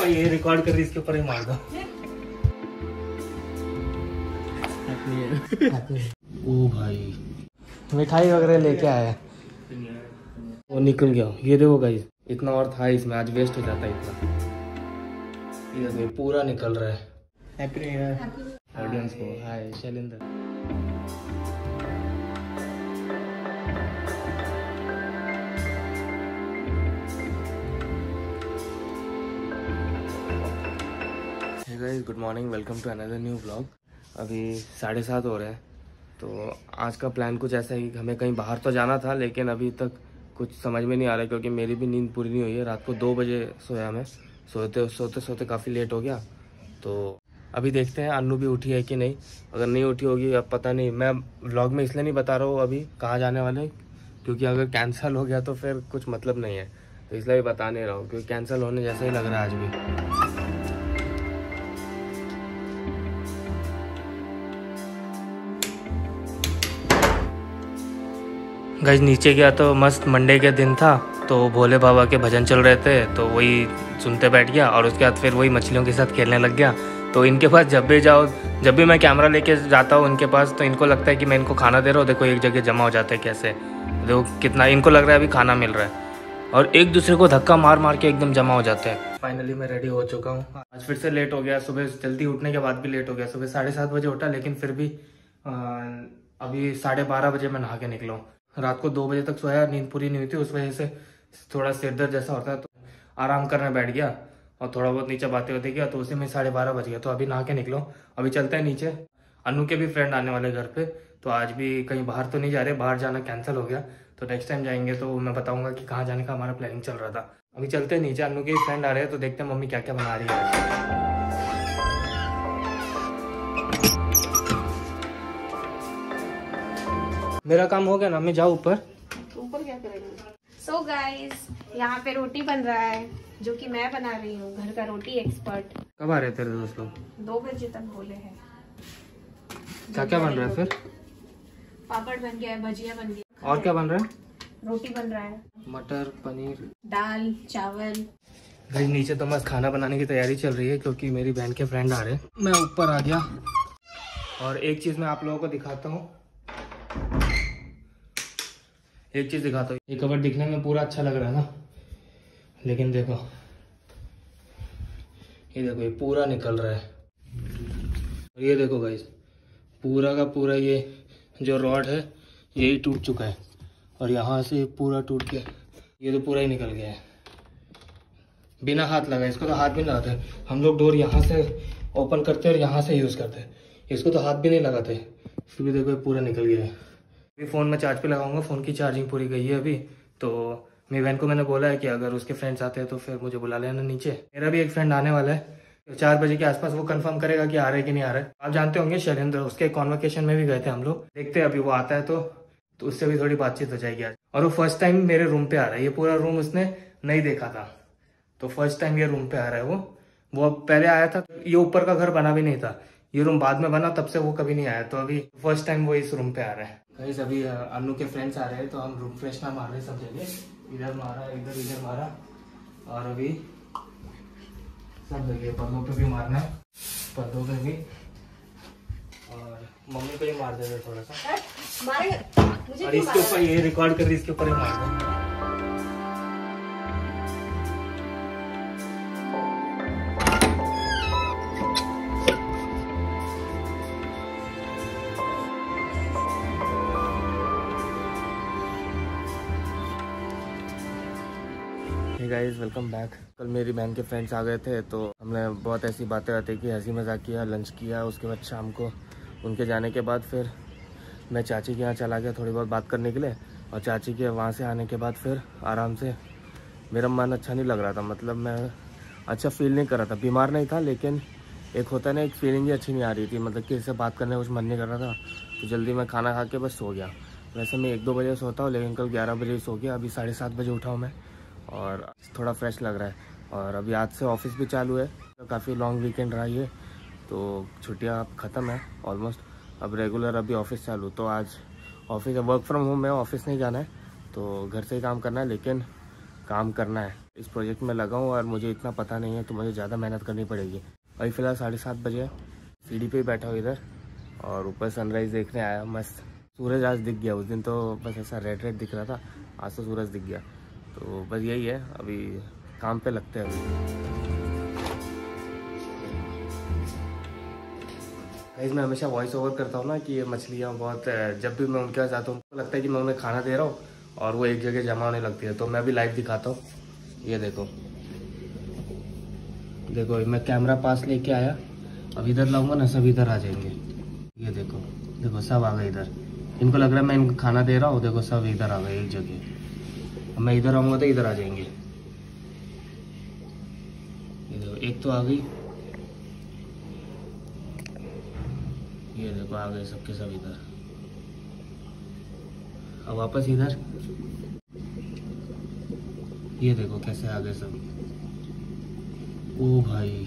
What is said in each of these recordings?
ऊपर ये रिकॉर्ड कर रही इसके ऊपर ही मार दो। ओ भाई। मिठाई वगैरह लेके आया वो निकल गया। ये देखो गाइस इतना और था इसमें आज वेस्ट हो जाता है इतना। ये पूरा निकल रहा है। हैप्पी न्यू ईयर ऑडियंस को। Hi Shailendra guys good morning welcome to another new blog अभी साढ़े सात हो रहे हैं। तो आज का प्लान कुछ ऐसा है कि हमें कहीं बाहर तो जाना था, लेकिन अभी तक कुछ समझ में नहीं आ रहा क्योंकि मेरी भी नींद पूरी नहीं हुई है। रात को दो बजे सोया मैं। सोते सोते सोते काफ़ी लेट हो गया। तो अभी देखते हैं अन्नू भी उठी है कि नहीं। अगर नहीं उठी होगी, अब पता नहीं। मैं ब्लॉग में इसलिए नहीं बता रहा हूँ अभी कहाँ जाने वाले क्योंकि अगर कैंसिल हो गया तो फिर कुछ मतलब नहीं है। तो इसलिए भी बता नहीं रहा हूँ, क्योंकि कैंसिल होने जैसा ही लग रहा है आज भी। गज नीचे गया तो मस्त मंडे के दिन था तो भोले बाबा के भजन चल रहे थे तो वही सुनते बैठ गया और उसके बाद फिर वही मछलियों के साथ खेलने लग गया। तो इनके पास जब भी जाओ, जब भी मैं कैमरा लेके जाता हूँ उनके पास तो इनको लगता है कि मैं इनको खाना दे रहा हूँ, देखो एक जगह जमा हो जाता है कैसे। देखो कितना, इनको लग रहा है अभी खाना मिल रहा है। और एक दूसरे को धक्का मार मार के एकदम जमा हो जाते हैं। फाइनली मैं रेडी हो चुका हूँ। आज फिर से लेट हो गया, सुबह जल्दी उठने के बाद भी लेट हो गया। सुबह साढ़े सात बजे उठा, लेकिन फिर भी अभी साढ़े बारह बजे मैं नहा के निकला हूँ। रात को दो बजे तक सोया नींद पूरी नहीं हुई थी, उस वजह से थोड़ा सिर दर्द जैसा होता है तो आराम करने बैठ गया और थोड़ा बहुत नीचे बातें होती गया तो उसी में साढ़े बारह बज गया तो अभी नहा के निकलो। अभी चलते हैं नीचे। अनु के भी फ्रेंड आने वाले घर पे तो आज भी कहीं बाहर तो नहीं जा रहे, बाहर जाना कैंसिल हो गया। तो नेक्स्ट टाइम जाएँगे तो मैं बताऊँगा कि कहाँ जाने का हमारा प्लानिंग चल रहा था। अभी चलते हैं नीचे, अनु के फ्रेंड आ रहे हैं तो देखते हैं मम्मी क्या क्या बना रही है मेरा काम हो गया ना मैं जाऊँ ऊपर? ऊपर क्या करेंगे? सो गाइस यहाँ पे रोटी बन रहा है जो कि मैं बना रही हूँ घर का रोटी एक्सपर्ट कब आ रहे तेरे दोस्त लोग? दो बजे तक बोले हैं। क्या क्या बन रहा है फिर? पापड़ बन गया है भजिया बन गया। और क्या बन रहा है? रोटी बन रहा है। मटर पनीर। दाल चावल। भाई नीचे तो मस्त खाना बनाने की तैयारी चल रही है क्योंकि मेरी बहन के फ्रेंड आ रहे हैं। मैं ऊपर आ गया। और एक चीज़ मैं आप लोगों को दिखाता हूँ। एक चीज़ दिखाता हूँ ये कवर दिखने में पूरा अच्छा लग रहा है ना। लेकिन देखो, ये देखो, ये पूरा निकल रहा है। और ये देखो गाइस पूरा का पूरा ये जो रॉड है, यही टूट चुका है। और यहाँ से पूरा टूट गया। ये तो पूरा ही निकल गया है। बिना हाथ लगा इसको तो हाथ भी नहीं लगाते। हम लोग डोर यहाँ से ओपन करते हैं और यहाँ से यूज़ करते हैं। इसको तो हाथ भी नहीं लगाते। फिर भी देखो पूरा निकल गया है। अभी फ़ोन में चार्ज पे लगाऊँगा, फ़ोन की चार्जिंग पूरी गई है अभी। तो मेरी बहन को मैंने बोला है कि अगर उसके फ्रेंड्स आते हैं तो फिर मुझे बुला लेना नीचे। मेरा भी एक फ्रेंड आने वाला है। तो चार बजे के आसपास वो कंफर्म करेगा कि आ रहा है कि नहीं आ रहा है। आप जानते होंगे शैलेंद्र, उसके कॉन्वोकेशन में भी गए थे हम लोग। देखते हैं, अभी वो आता है तो तो उससे भी थोड़ी बातचीत हो जाएगी आज। और वो फ़र्स्ट टाइम मेरे रूम पे आ रहा है। ये पूरा रूम उसने नहीं देखा था। तो फ़र्स्ट टाइम ये रूम पे आ रहा है वो। वो पहले आया था ये ऊपर का घर बना भी नहीं था। ये रूम बाद में बना, तब से वो कभी नहीं आया। तो अभी फ़र्स्ट टाइम वो इस रूम पे आ रहा है। गाइस अभी अनु के फ्रेंड्स आ रहे हैं तो हम रूम फ्रेशनर मार रहे सब जगह। इधर मारा इधर इधर मारा। और अभी सब जगह पर्दों पे भी मारना है पर्दों पे भी। और मम्मी को ही मार देते थोड़ा सा। मारे, मुझे और इसके ऊपर ये रिकॉर्ड कर रही इसके ऊपर ही मार दो। गाइस वेलकम बैक कल मेरी बहन के फ्रेंड्स आ गए थे तो हमने बहुत ऐसी बातें बातें की, हँसी मज़ाक किया लंच किया, उसके बाद शाम को उनके जाने के बाद फिर मैं चाची के यहाँ चला गया थोड़ी बहुत बात करने के लिए और चाची के वहाँ से आने के बाद फिर आराम से मेरा मन अच्छा नहीं लग रहा था मतलब मैं अच्छा फील नहीं कर रहा था। बीमार नहीं था, लेकिन एक होता ना, एक फीलिंग ही अच्छी नहीं आ रही थी मतलब कि इससे बात करने का कुछ मन नहीं कर रहा था तो जल्दी मैं खाना खा के बस सो गया। वैसे मैं एक दो बजे सोता हूँ, लेकिन कल ग्यारह बजे सो गया, अभी साढ़े सात बजे उठा हूँ मैं। और थोड़ा फ्रेश लग रहा है। और अभी आज से ऑफ़िस भी चालू है। काफ़ी लॉन्ग वीकेंड रहा ये तो छुट्टियाँ अब ख़त्म है ऑलमोस्ट अब रेगुलर अभी ऑफ़िस चालू तो आज ऑफ़िस वर्क फ्रॉम होम है ऑफ़िस नहीं जाना है तो घर से ही काम करना है, लेकिन काम करना है। इस प्रोजेक्ट में लगा हूँ और मुझे इतना पता नहीं है तो मुझे ज़्यादा मेहनत करनी पड़ेगी। अभी फ़िलहाल साढ़े सात बजे सीढ़ी पे ही बैठा हूँ इधर, और ऊपर सनराइज़ देखने आया मस्त। सूरज आज दिख गया, उस दिन तो बस ऐसा रेड रेड दिख रहा था, आज तो सूरज दिख गया। तो बस यही है, अभी काम पे लगते हैं अभी। मैं हमेशा वॉइस ओवर करता हूँ ना कि ये मछलियाँ बहुत जब भी मैं उनके पास जाता हूँ लगता है कि मैं उन्हें खाना दे रहा हूँ और वो एक जगह जमा होने लगती है। तो मैं भी लाइव दिखाता हूँ। ये देखो। देखो, मैं कैमरा पास लेके आया। अब इधर लाऊँगा ना, सब इधर आ जाएँगे। ये देखो देखो, सब आ गए इधर। इनको लग रहा है मैं इनको खाना दे रहा हूँ। देखो, सब इधर आ गए एक जगह। मैं इधर आऊँगा तो इधर आ जाएँगे। एक तो आ गई। ये देखो, आ गए सबके सब इधर। अब वापस इधर। ये देखो, कैसे आ गए सब। ओ भाई,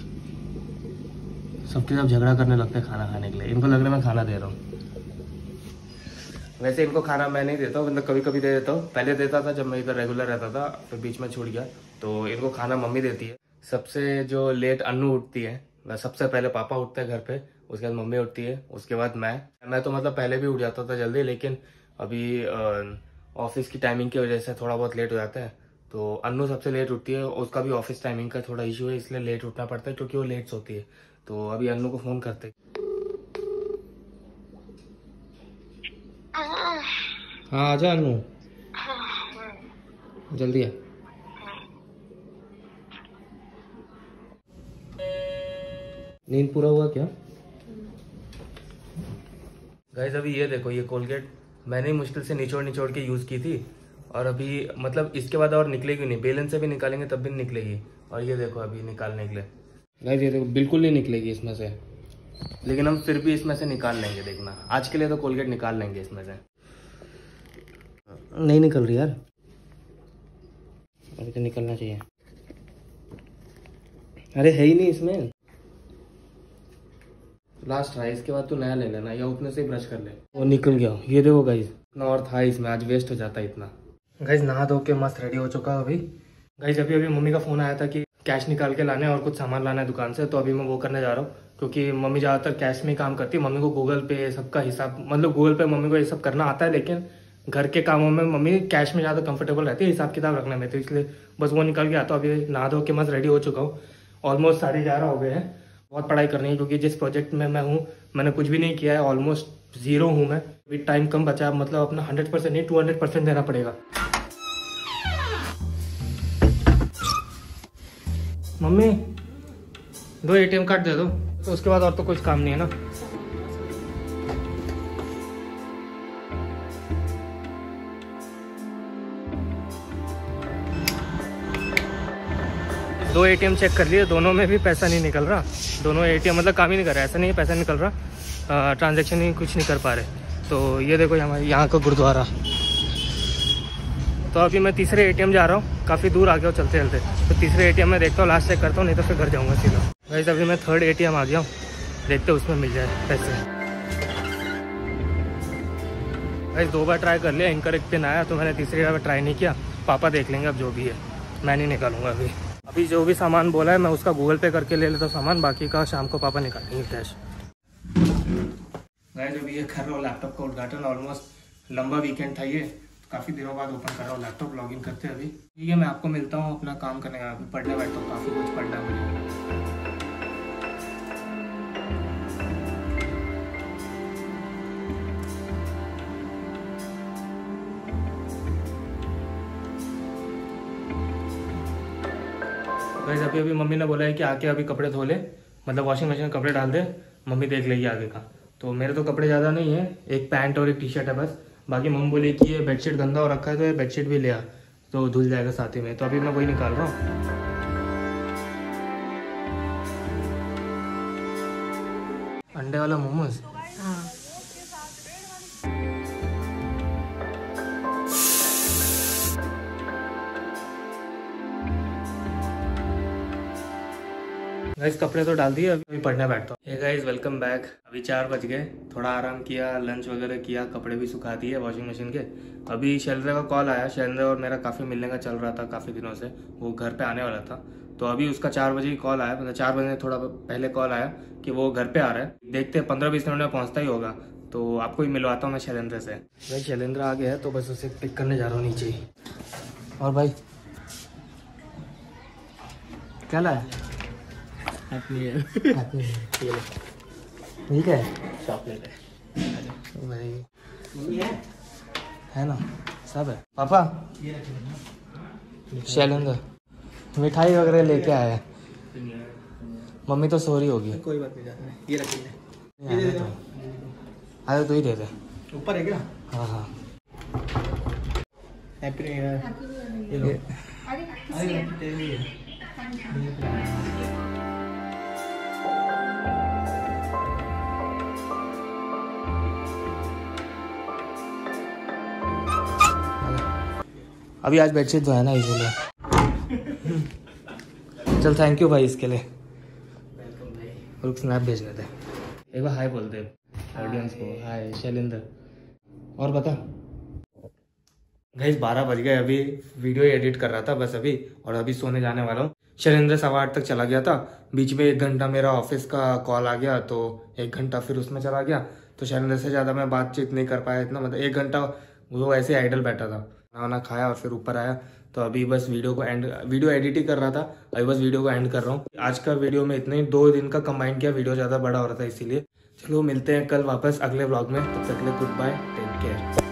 सबके सब झगड़ा करने लगते हैं खाना खाने के लिए। इनको लग रहा है मैं खाना दे रहा हूँ। वैसे इनको खाना मैं नहीं देता हूँ मतलब कभी कभी दे देता हूँ। पहले देता था, जब मैं इधर रेगुलर रहता था, फिर बीच में छूट गया। तो इनको खाना मम्मी देती है। सबसे जो लेट अन्नू उठती है सबसे पहले पापा उठते हैं घर पे, उसके बाद मम्मी उठती है, उसके बाद मैं। मैं तो मतलब पहले भी उठ जाता था जल्दी, लेकिन अभी ऑफ़िस की टाइमिंग की वजह से थोड़ा बहुत लेट हो जाता है। तो अन्नू सबसे लेट उठती है, उसका भी ऑफ़िस टाइमिंग का थोड़ा इशू है, इसलिए लेट उठना पड़ता है, क्योंकि वो लेट सोती है। तो अभी अन्नू को फ़ोन करते हाँ। आजा अन्नू जल्दी आ। नींद पूरा हुआ क्या? गाइस अभी ये देखो ये कोलगेट मैंने ही मुश्किल से निचोड़ निचोड़ के यूज़ की थी। और अभी मतलब इसके बाद और निकलेगी नहीं। बेलन से भी निकालेंगे तब भी निकलेगी। और ये देखो अभी निकालने के लिए। गाइस ये देखो बिल्कुल नहीं निकलेगी इसमें से। लेकिन हम फिर भी इसमें से निकाल लेंगे देखना। आज के लिए तो कोलगेट निकाल लेंगे इसमें से। नहीं निकल रही यार। अभी तो निकलना चाहिए। अरे है ही नहीं इसमें। लास्ट ट्राई इसके बाद तू नया ले लेना, या उतने से ही ब्रश कर ले। वो निकल गया, ये देखो गाइज़ इतना और था इसमें, आज वेस्ट हो जाता है इतना। गाइज़ नहा धो के मस्त रेडी हो चुका अभी। गाइज़ अभी अभी मम्मी का फ़ोन आया था कि कैश निकाल के लाना है और कुछ सामान लाना है दुकान से तो अभी मैं वो करने जा रहा हूँ। क्योंकि मम्मी ज़्यादातर कैश में ही काम करती है, मम्मी को गूगल पे सबका हिसाब मतलब गूगल पे मम्मी को ये सब करना आता है, लेकिन घर के कामों में मम्मी कैश में ज़्यादा कंफर्टेबल रहती है, हिसाब किताब रखने में। तो इसलिए बस वो निकल के आता अभी नहा धो के मस्त रेडी हो चुका हूँ। ऑलमोस्ट साढ़े ग्यारह हो गए हैं। बहुत पढ़ाई करनी है, क्योंकि जिस प्रोजेक्ट में मैं हूँ, मैंने कुछ भी नहीं किया है। ऑलमोस्ट ज़ीरो हूँ मैं। अभी टाइम कम बचा मतलब अपना हंड्रेड परसेंट नहीं टू हंड्रेड परसेंट देना पड़ेगा। मम्मी, दो एटीएम कार्ड दे दो। तो उसके बाद और तो कुछ काम नहीं है ना? दो एटीएम चेक कर लिए, दोनों में भी पैसा नहीं निकल रहा। दोनों एटीएम मतलब काम ही नहीं कर रहा, ऐसा नहीं है पैसा निकल रहा। ट्रांजेक्शन ही कुछ नहीं कर पा रहे। तो ये देखो हमारे यहाँ का गुरुद्वारा। तो अभी मैं तीसरे एटीएम जा रहा हूँ, काफ़ी दूर आ गया हूँ चलते चलते। तो तीसरे एटीएम में देखता हूँ लास्ट चेक करता हूँ, नहीं तो फिर घर जाऊँगा सीधा। वैसे अभी मैं थर्ड एटीएम आ गया हूँ। देखते उसमें मिल जाए पैसे। भाई, दो बार ट्राई कर लिया इनकरेक्ट पिन आया तो मैंने तीसरी बार ट्राई नहीं किया। पापा देख लेंगे अब जो भी है। मैं नहीं निकालूँगा अभी। अभी जो भी सामान बोला है, मैं उसका गूगल पे करके ले लेता हूँ सामान, बाकी का शाम को पापा निकालेंगे कैश गाइस, अभी ये कर रहा हूँ लैपटॉप का उद्घाटन ऑलमोस्ट लंबा वीकेंड था ये। काफ़ी दिनों बाद ओपन कर रहा हूँ लैपटॉप लॉगिन करते हैं अभी। ठीक है, मैं आपको मिलता हूँ अपना काम करने का पढ़ने बैठता हूँ, काफ़ी कुछ पढ़ना मुझे। वैसे अभी अभी मम्मी ने बोला है कि आके अभी कपड़े धो ले मतलब वॉशिंग मशीन में कपड़े डाल दे, मम्मी देख लेगी आगे का। तो मेरे तो कपड़े ज़्यादा नहीं है, एक पैंट और एक टी शर्ट है बस। बाकी मम्मी बोली कि ये बेडशीट गंदा हो रखा है तो ये बेडशीट भी लिया तो धुल जाएगा साथ ही में। तो अभी मैं वही निकाल रहा हूँ। अंडे वाला मोमोज? गाइस कपड़े तो डाल दिए अभी पढ़ने बैठता हूँ। गाइस वेलकम बैक अभी चार बज गए, थोड़ा आराम किया लंच वगैरह किया, कपड़े भी सुखा दिए वॉशिंग मशीन के। अभी शैलेंद्र का कॉल आया शैलेंद्र और मेरा काफ़ी मिलने का चल रहा था, काफ़ी दिनों से। वो घर पे आने वाला था। तो अभी उसका चार बजे ही कॉल आया मतलब चार बजे थोड़ा पहले कॉल आया कि वो घर पे आ रहा है। देखते हैं, पंद्रह बीस मिनट में पहुँचता ही होगा। तो आपको ही मिलवाता हूँ मैं शैलेंद्र से। भाई शैलेंद्र आ गया है तो बस उसे पिक करने जा रहा हूँ नीचे और भाई, क्या लाया? ठीक है। चॉकलेट है। भाई। है? ना? सब है। पापा? शैलेंद्र। मिठाई वगैरह लेके आया मम्मी तो सो रही होगी। कोई बात नहीं जाने ये रखिए ये दे दो। अरे तू ही दे दे। ऊपर है क्या? हाँ हाँ। हैप्पी न्यू ईयर ये- अरे अभी आज बेडशीट धोया ना, इसीलिए। चल थैंक यू भाई इसके लिए। रुक स्नैप भेजने थे एक बार हाय बोल दे ऑडियंस को। हाय शैलेंद्र। और बता। गाइस बारह बज गए। अभी वीडियो एडिट कर रहा था बस अभी, और अभी सोने जाने वाला हूँ। शैलेंद्र सवा आठ तक चला गया था। बीच में एक घंटा मेरा ऑफ़िस का कॉल आ गया तो एक घंटा फिर उसमें चला गया। तो शैलेंद्र से ज़्यादा मैं बातचीत नहीं कर पाया इतना मतलब एक घंटा वो ऐसे आइडल बैठा था। खाना खाया और फिर ऊपर आया। तो अभी बस वीडियो को एंड वीडियो एडिटिंग कर रहा था। अभी बस वीडियो को एंड कर रहा हूँ। आज का वीडियो में इतने ही दो दिन का कंबाइन किया वीडियो ज़्यादा बड़ा हो रहा था इसीलिए। चलो मिलते हैं कल वापस अगले ब्लॉग में। तब तक के लिए गुड बाय टेक केयर